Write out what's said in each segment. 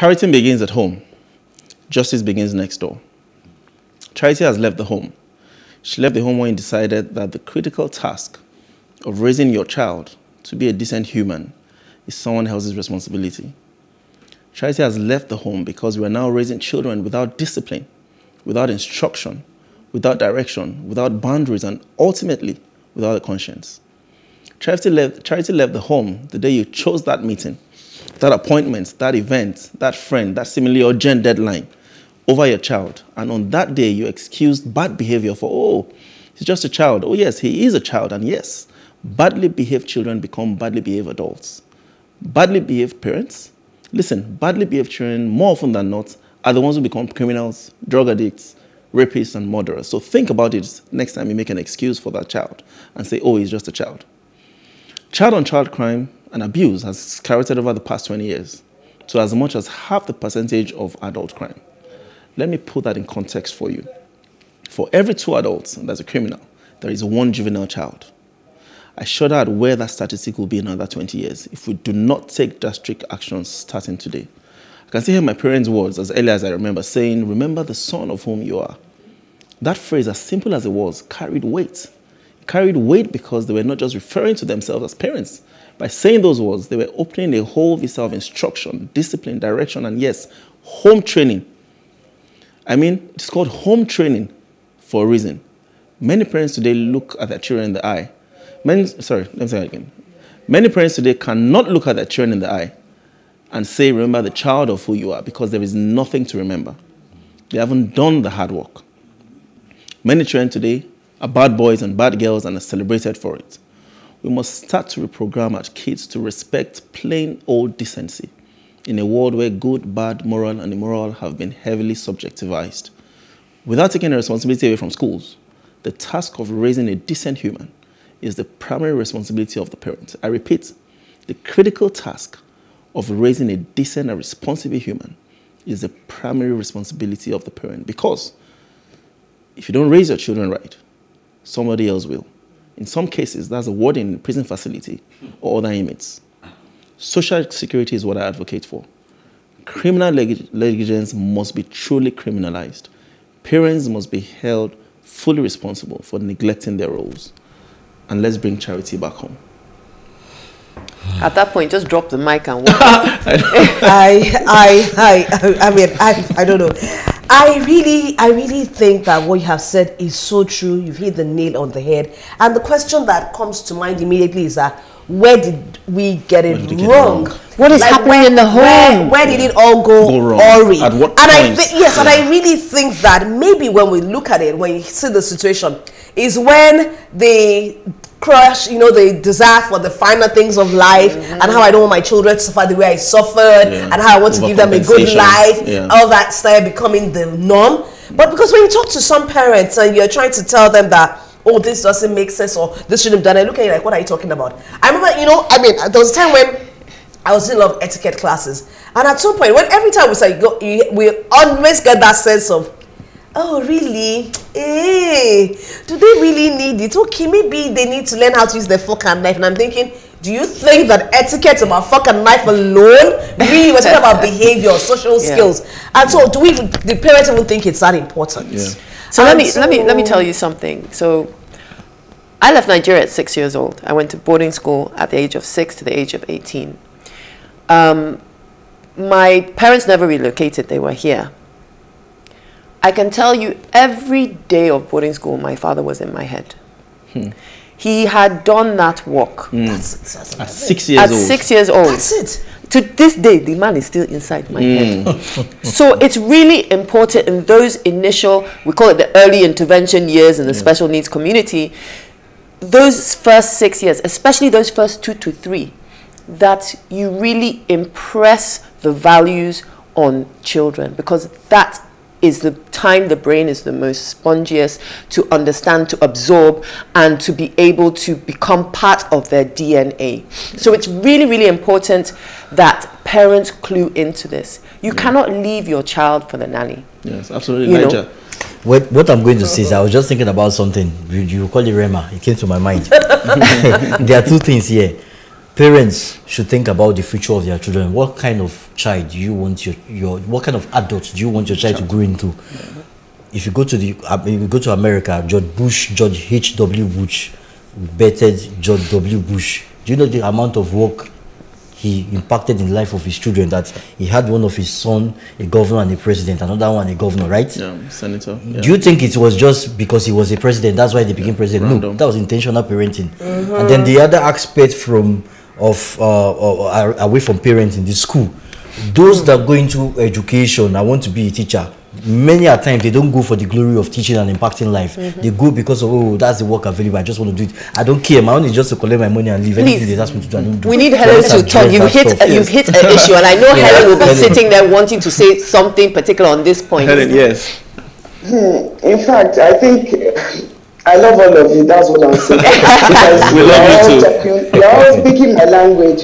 Charity begins at home. Justice begins next door. Charity has left the home. She left the home when decided that the critical task of raising your child to be a decent human is someone else's responsibility. Charity has left the home because we are now raising children without discipline, without instruction, without direction, without boundaries, and ultimately without a conscience. Charity left, Charity left the home the day you chose that meeting, that appointment, that event, that friend, that seemingly urgent deadline over your child. And on that day, you excused bad behavior for, oh, he's just a child. Oh, yes, he is a child. And yes, badly behaved children become badly behaved adults. Badly behaved parents, listen, badly behaved children, more often than not, are the ones who become criminals, drug addicts, rapists, and murderers. So think about it next time you make an excuse for that child and say, oh, he's just a child. Child on child crime and abuse has skyrocketed over the past 20 years to as much as half the percentage of adult crime. Let me put that in context for you. For every two adults, that's a criminal, there is one juvenile child. I shudder at where that statistic will be in another 20 years if we do not take drastic actions starting today. I can still hear my parents' words as early as I remember saying, Remember the son of whom you are. That phrase, as simple as it was, carried weight. Carried weight because they were not just referring to themselves as parents. By saying those words, they were opening a whole vista of instruction, discipline, direction, and yes, home training I mean, it's called home training for a reason. Many parents today look at their children in the eye. Many, sorry, let me say that again. Many parents today cannot look at their children in the eye and say, remember the child of who you are, because there is nothing to remember. They haven't done the hard work. Many children today bad boys and bad girls and are celebrated for it. We must start to reprogram our kids to respect plain old decency in a world where good, bad, moral, and immoral have been heavily subjectivized. Without taking the responsibility away from schools, the task of raising a decent human is the primary responsibility of the parent. I repeat, the critical task of raising a decent and responsible human is the primary responsibility of the parent because if you don't raise your children right, somebody else will. In some cases, that's a warden in a prison facility or other inmates. Social security is what I advocate for. Criminal negligence must be truly criminalized. Parents must be held fully responsible for neglecting their roles. And let's bring charity back home. At that point, just drop the mic and walk. I, I, I, I mean, I, I don't know. I really, I really think that what you have said is so true. You've hit the nail on the head. And the question that comes to mind immediately is that where did we get it wrong? wrong? What is like happening where, in the home? Where, where did it all go, go wrong? Ori? At what and point? I think yes, yeah. and I really think that maybe when we look at it, when you see the situation, is when the crush, you know, the desire for the finer things of life mm -hmm. and how I don't want my children to suffer the way I suffered yeah. and how I want to give them a good life. Yeah. All that started becoming the norm. But because when you talk to some parents and you're trying to tell them that oh, this doesn't make sense or this shouldn't have done. I look at you like, what are you talking about? I remember, you know, I mean, there was a time when I was in love etiquette classes. And at some point, when every time we say go, we always get that sense of, oh, really? Hey, eh, do they really need it? Okay, maybe they need to learn how to use their fork and knife. And I'm thinking, do you think that etiquette about fork and knife alone? Really, we're talking about behavior, social yeah. skills. And so, do we, the parents even think it's that important? Yeah. So let me so let me let me tell you something. So I left Nigeria at six years old. I went to boarding school at the age of six to the age of 18. Um, my parents never relocated, they were here. I can tell you every day of boarding school, my father was in my head. Hmm. He had done that work. Hmm. That's, that's at six years at old. At six years old. That's it to this day, the man is still inside my mm. head. so it's really important in those initial, we call it the early intervention years in the yeah. special needs community, those first six years, especially those first two to three, that you really impress the values on children because that is the time the brain is the most spongiest to understand, to absorb, and to be able to become part of their DNA. So it's really, really important that parents clue into this. You yeah. cannot leave your child for the nanny. Yes, absolutely, you Niger. What, what I'm going to say is I was just thinking about something. You, you call it Rema. It came to my mind. there are two things here parents should think about the future of their children. What kind of child do you want your, your what kind of adult do you want your child to grow into? If you go to the uh, if you go to America, George Bush, George H. W. Bush bettered George W. Bush. Do you know the amount of work he impacted in the life of his children? That he had one of his son a governor and a president, another one a governor, right? Yeah, senator. Yeah. Do you think it was just because he was a president that's why they became president? No, that was intentional parenting. And then the other aspect from of uh, uh, away from parents in the school. Those that go into education, I want to be a teacher. Many a time they don't go for the glory of teaching and impacting life. They go because of oh that's the work available. I just want to do it. I don't care. My own is just to collect my money and leave. Anything they ask me to do, I don't do. We need So Helen to talk. You've hit stuff. you've hit an issue, and I know Yeah. Helen will be Helen. sitting there wanting to say something particular on this point. Helen, yes. In fact, I think I love all of you. That's what I'm saying. Because We love you're you all too. talking- You're all speaking my language.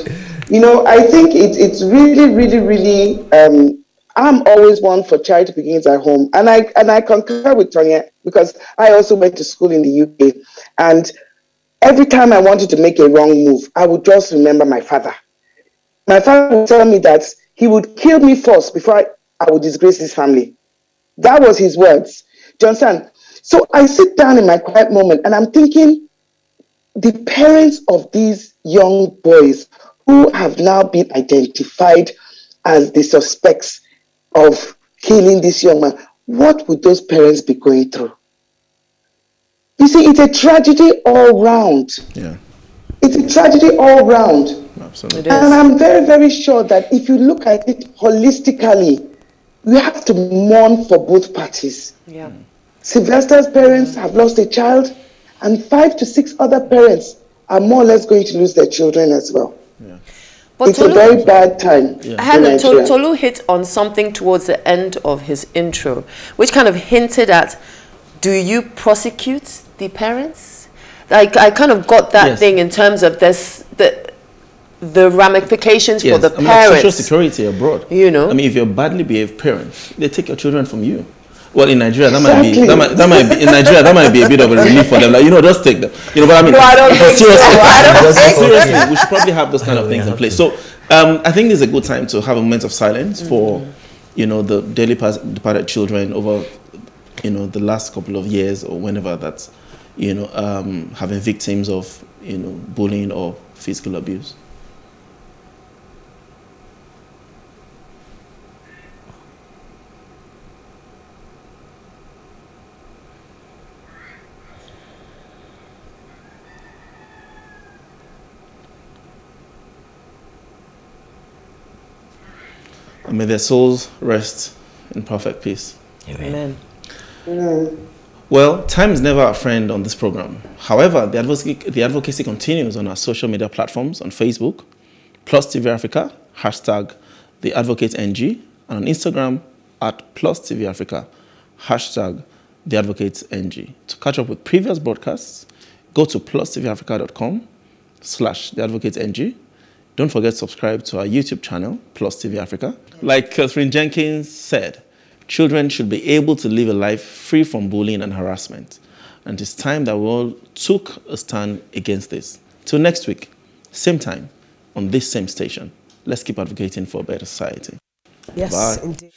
You know, I think it, it's really, really, really. Um, I'm always one for charity begins at home, and I and I concur with Tonye because I also went to school in the UK, and every time I wanted to make a wrong move, I would just remember my father. My father would tell me that he would kill me first before I, I would disgrace his family. That was his words. Do you understand? So I sit down in my quiet moment and I'm thinking, the parents of these young boys who have now been identified as the suspects of killing this young man, what would those parents be going through? You see, it's a tragedy all round. Yeah, It's a tragedy all round. absolutely. And I'm very, very sure that if you look at it holistically, we have to mourn for both parties. Yeah. Sylvester's parents have lost a child, and five to six other parents are more or less going to lose their children as well. But it's a very bad time. in Helen, Tol- Nigeria. Tolu hit on something towards the end of his intro, which kind of hinted at, do you prosecute the parents? Like I kind of got that Yes. thing in terms of this the the ramifications Yes, for the I mean, like social security abroad. You know? I mean, if you're a badly behaved parent, they take your children from you. Well, in Nigeria, that might be that might, that might be in Nigeria that might be a bit of a relief for them. Like you know, just take them. You know what I mean? No, I don't think so. seriously, I don't think so. seriously, we should probably have those kind of things in place. to. So, um, I think this is a good time to have a moment of silence for, you know, the dearly pas- departed children over, you know, the last couple of years or whenever that's, you know, um, have been victims of, you know, bullying or physical abuse. And may their souls rest in perfect peace. Amen. Well, time is never a friend on this program. However, the advocacy, the advocacy continues on our social media platforms on Facebook, Plus TV Africa, hashtag The Advocate NG, and on Instagram at Plus TV Africa, hashtag The Advocate NG. To catch up with previous broadcasts, go to plustvafrica.com slash The Advocate NG. Don't forget to subscribe to our YouTube channel, Plus TV Africa. Like Catherine Jenkins said, children should be able to live a life free from bullying and harassment. And it's time that we all took a stand against this. Till next week, same time, on this same station. Let's keep advocating for a better society. Yes, Bye. indeed.